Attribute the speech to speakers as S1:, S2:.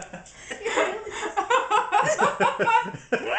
S1: You're really